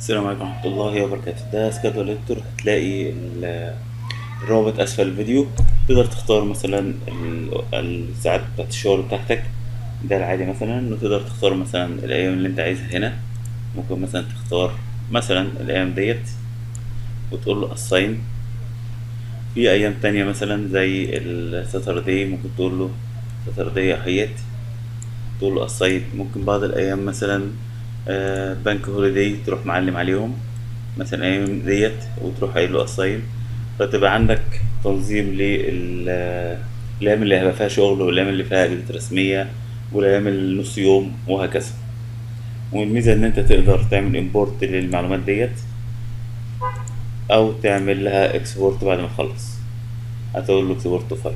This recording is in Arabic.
السلام عليكم ورحمة الله وبركاته. ده سكادول هتلاقي ال- الرابط أسفل الفيديو. تقدر تختار مثلا ال- الساعات بتاعت الشغل بتاعتك. ده العادي مثلا. وتقدر تختار مثلا الأيام اللي أنت عايزها هنا. ممكن مثلا تختار مثلا الأيام ديت. وتقول له assign. في أيام تانية مثلا زي الساتردي ممكن تقول له ساتردي أهيت. تقول له assign. ممكن بعض الأيام مثلا bank holiday تروح معلم عليهم مثلا الأيام ديت وتروح قايل له assign فتبقى عندك تنظيم للأيام اللي هيبقى فيها شغل والأيام اللي فيها أجازة رسمية والأيام النص يوم وهكذا. والميزة إن أنت تقدر تعمل import للمعلومات ديت أو تعمل لها export بعد ما تخلص. هتقول له export file